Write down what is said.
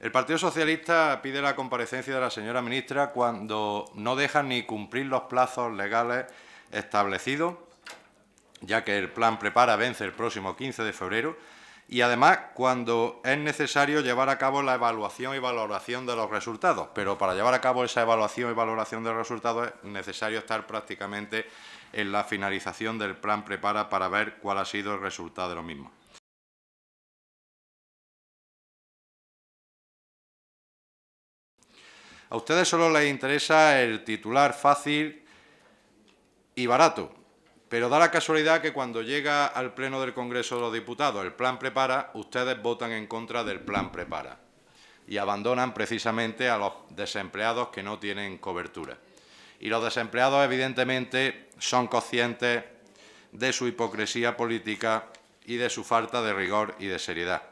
El Partido Socialista pide la comparecencia de la señora ministra cuando no dejan ni cumplir los plazos legales establecidos, ya que el plan prepara vence el próximo 15 de febrero, y además cuando es necesario llevar a cabo la evaluación y valoración de los resultados. Pero para llevar a cabo esa evaluación y valoración de los resultados es necesario estar prácticamente en la finalización del plan prepara para ver cuál ha sido el resultado de lo mismo. A ustedes solo les interesa el titular fácil y barato, pero da la casualidad que cuando llega al Pleno del Congreso de los Diputados el plan prepara, ustedes votan en contra del plan prepara y abandonan precisamente a los desempleados que no tienen cobertura. Y los desempleados, evidentemente, son conscientes de su hipocresía política y de su falta de rigor y de seriedad.